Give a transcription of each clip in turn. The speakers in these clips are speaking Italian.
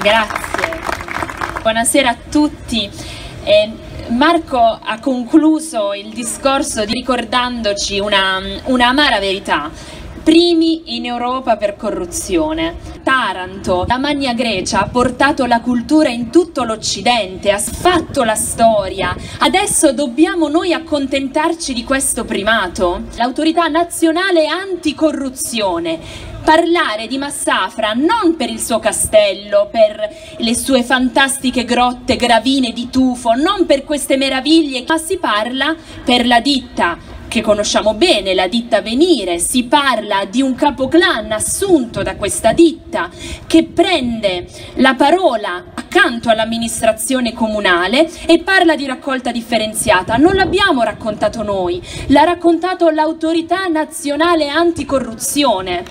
Grazie. Buonasera a tutti. Eh, Marco ha concluso il discorso ricordandoci una, una amara verità primi in Europa per corruzione. Taranto, la Magna Grecia ha portato la cultura in tutto l'Occidente, ha fatto la storia. Adesso dobbiamo noi accontentarci di questo primato. L'autorità nazionale anticorruzione parlare di Massafra non per il suo castello, per le sue fantastiche grotte gravine di tufo, non per queste meraviglie, ma si parla per la ditta che conosciamo bene, la ditta Venire, si parla di un capoclan assunto da questa ditta che prende la parola accanto all'amministrazione comunale e parla di raccolta differenziata. Non l'abbiamo raccontato noi, l'ha raccontato l'autorità nazionale anticorruzione.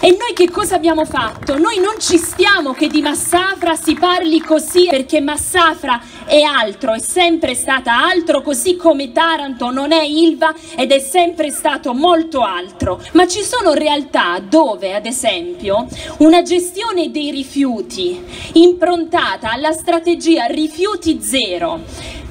E noi che cosa abbiamo fatto? Noi non ci stiamo che di Massafra si parli così perché Massafra è altro, è sempre stata altro, così come Taranto non è Ilva ed è sempre stato molto altro. Ma ci sono realtà dove, ad esempio, una gestione dei rifiuti improntata alla strategia rifiuti zero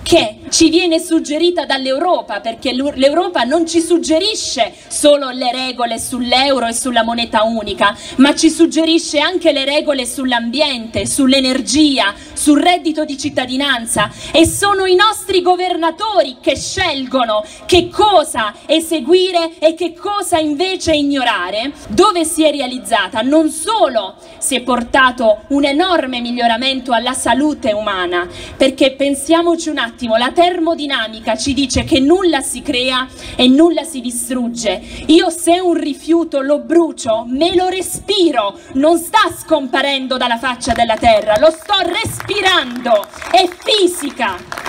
che ci viene suggerita dall'Europa, perché l'Europa non ci suggerisce solo le regole sull'euro e sulla moneta unica, ma ci suggerisce anche le regole sull'ambiente, sull'energia, sul reddito di cittadinanza. E sono i nostri governatori che scelgono che cosa eseguire e che cosa invece ignorare, dove si è realizzata? Non solo si è portato un enorme miglioramento alla salute umana, perché pensiamoci un attimo, la termodinamica ci dice che nulla si crea e nulla si distrugge. Io se un rifiuto lo brucio, me lo respiro, non sta scomparendo dalla faccia della terra, lo sto respirando, è fisica.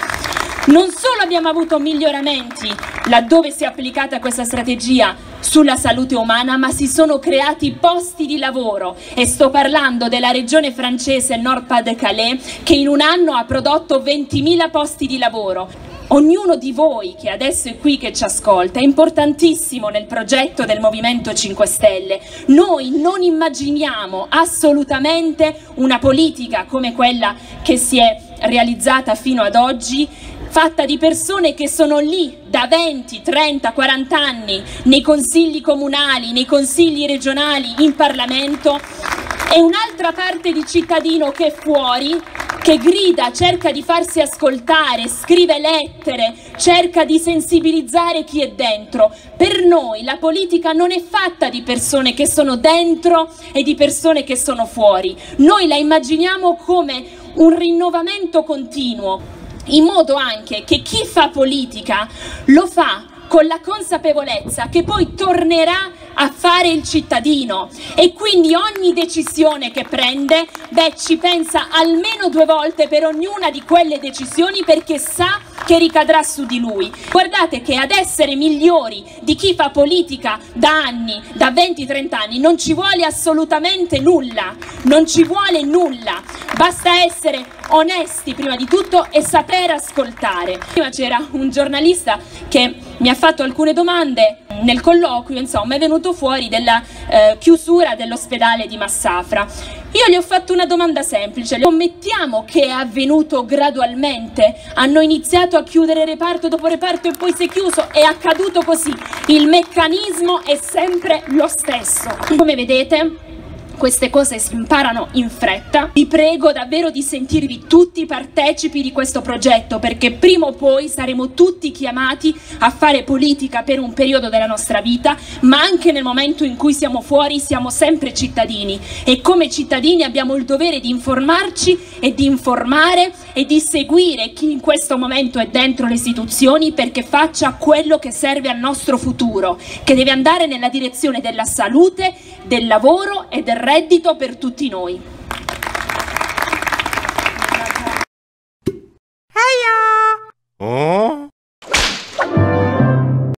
Non solo abbiamo avuto miglioramenti laddove si è applicata questa strategia sulla salute umana, ma si sono creati posti di lavoro e sto parlando della regione francese Nord-Pas-de-Calais che in un anno ha prodotto 20.000 posti di lavoro. Ognuno di voi che adesso è qui che ci ascolta è importantissimo nel progetto del Movimento 5 Stelle. Noi non immaginiamo assolutamente una politica come quella che si è realizzata fino ad oggi fatta di persone che sono lì da 20, 30, 40 anni nei consigli comunali, nei consigli regionali, in Parlamento e un'altra parte di cittadino che è fuori, che grida, cerca di farsi ascoltare, scrive lettere, cerca di sensibilizzare chi è dentro. Per noi la politica non è fatta di persone che sono dentro e di persone che sono fuori. Noi la immaginiamo come un rinnovamento continuo, in modo anche che chi fa politica lo fa con la consapevolezza che poi tornerà a fare il cittadino. E quindi ogni decisione che prende, beh, ci pensa almeno due volte per ognuna di quelle decisioni perché sa che ricadrà su di lui. Guardate che ad essere migliori di chi fa politica da anni, da 20-30 anni, non ci vuole assolutamente nulla, non ci vuole nulla, basta essere onesti prima di tutto e saper ascoltare. Prima c'era un giornalista che mi ha fatto alcune domande nel colloquio, insomma, è venuto fuori della eh, chiusura dell'ospedale di Massafra. Io gli ho fatto una domanda semplice, ammettiamo che è avvenuto gradualmente, hanno iniziato a chiudere reparto dopo reparto e poi si è chiuso, è accaduto così, il meccanismo è sempre lo stesso. Come vedete, queste cose si imparano in fretta. Vi prego davvero di sentirvi tutti partecipi di questo progetto perché prima o poi saremo tutti chiamati a fare politica per un periodo della nostra vita, ma anche nel momento in cui siamo fuori siamo sempre cittadini e come cittadini abbiamo il dovere di informarci e di informare e di seguire chi in questo momento è dentro le istituzioni perché faccia quello che serve al nostro futuro, che deve andare nella direzione della salute, del lavoro e del reddito per tutti noi. Heya! Oh.